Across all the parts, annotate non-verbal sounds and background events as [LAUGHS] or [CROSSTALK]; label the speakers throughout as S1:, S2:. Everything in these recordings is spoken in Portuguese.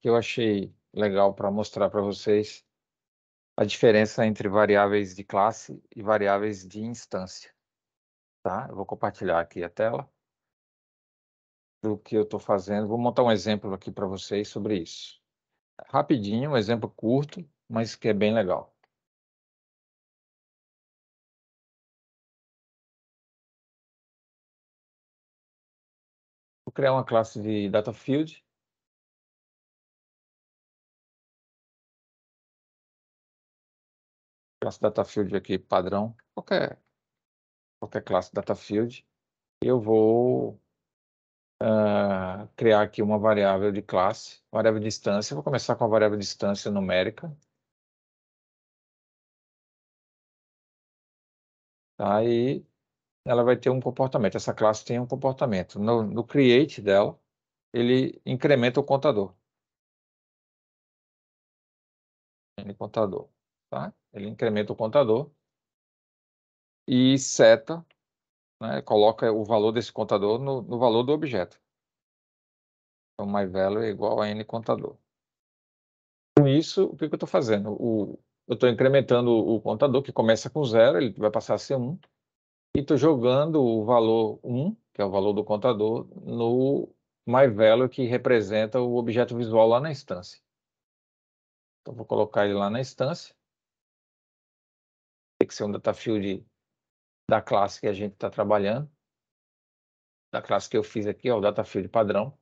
S1: que eu achei legal para mostrar para vocês a diferença entre variáveis de classe e variáveis de instância. Tá? Eu vou compartilhar aqui a tela do que eu estou fazendo. Vou montar um exemplo aqui para vocês sobre isso. Rapidinho, um exemplo curto, mas que é bem legal. Vou criar uma classe de data field. Classe data field aqui padrão, qualquer qualquer classe data field. Eu vou uh, criar aqui uma variável de classe, variável de distância. Vou começar com a variável de distância numérica. Aí ela vai ter um comportamento. Essa classe tem um comportamento. No, no create dela, ele incrementa o contador. Ele contador, tá? Ele incrementa o contador e seta, né, coloca o valor desse contador no, no valor do objeto. Então, myValue é igual a n contador. Com isso, o que, eu estou fazendo? O, eu estou incrementando o contador, que começa com zero, ele vai passar a ser 1, e estou jogando o valor 1, que é o valor do contador, no myValue, que representa o objeto visual lá na instância. Então, vou colocar ele lá na instância. Tem que ser um data field da classe que a gente está trabalhando, da classe que eu fiz aqui, ó, o data field padrão.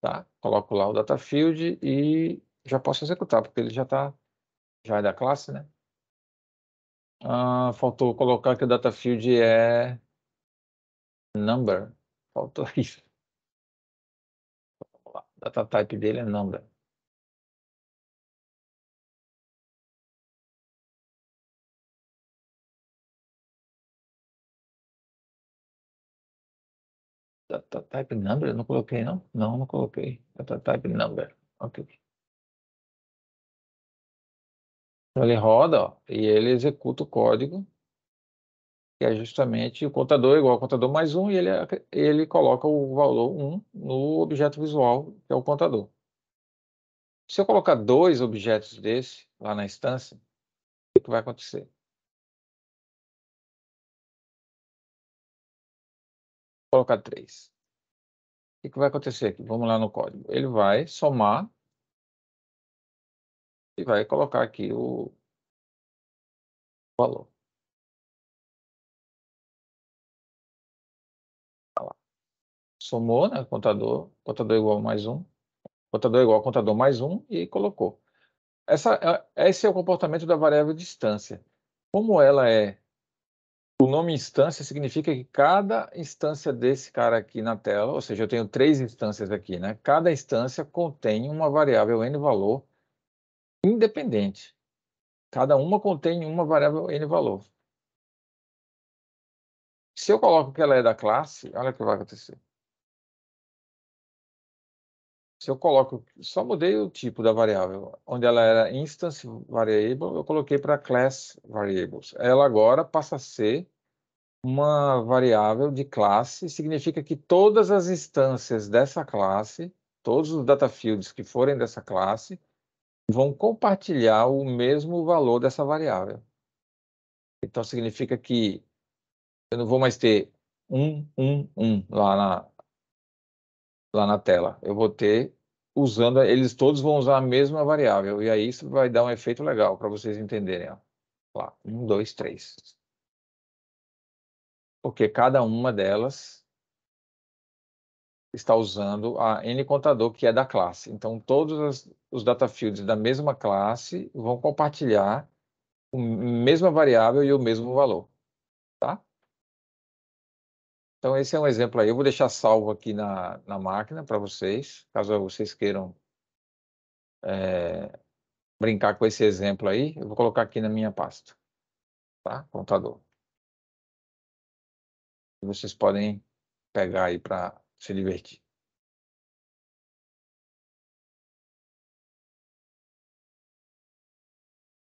S1: Tá? Coloco lá o data field e já posso executar, porque ele já está, já é da classe, né? Ah, faltou colocar que o data field é number. Faltou [LAUGHS] isso. Data type dele é number. Data type number, não coloquei, não? Não, não coloquei. Data type number. Ok. Então, ele roda ó, e ele executa o código, que é justamente o contador igual ao contador mais um, e ele, ele coloca o valor 1 no objeto visual, que é o contador. Se eu colocar dois objetos desse lá na instância, o que vai acontecer? Colocar 3. O que vai acontecer aqui? Vamos lá no código. Ele vai somar e vai colocar aqui o valor. Tá Somou, né? Contador, contador igual mais um. Contador igual contador mais um e colocou. Essa, é, esse é o comportamento da variável distância. Como ela é o nome instância significa que cada instância desse cara aqui na tela, ou seja, eu tenho três instâncias aqui, né? Cada instância contém uma variável n valor independente. Cada uma contém uma variável n valor. Se eu coloco que ela é da classe, olha o que vai acontecer. Se eu coloco, só mudei o tipo da variável, onde ela era instance variable, eu coloquei para class variables. Ela agora passa a ser uma variável de classe, significa que todas as instâncias dessa classe, todos os data fields que forem dessa classe, vão compartilhar o mesmo valor dessa variável. Então significa que eu não vou mais ter um, um, um lá na, lá na tela. Eu vou ter usando, eles todos vão usar a mesma variável. E aí isso vai dar um efeito legal para vocês entenderem. Ó. Lá, um, dois, três. Porque cada uma delas está usando a n contador que é da classe. Então, todos os data fields da mesma classe vão compartilhar a mesma variável e o mesmo valor. Tá? Então, esse é um exemplo aí. Eu vou deixar salvo aqui na, na máquina para vocês, caso vocês queiram é, brincar com esse exemplo aí. Eu vou colocar aqui na minha pasta, tá? Contador. Vocês podem pegar aí para se divertir.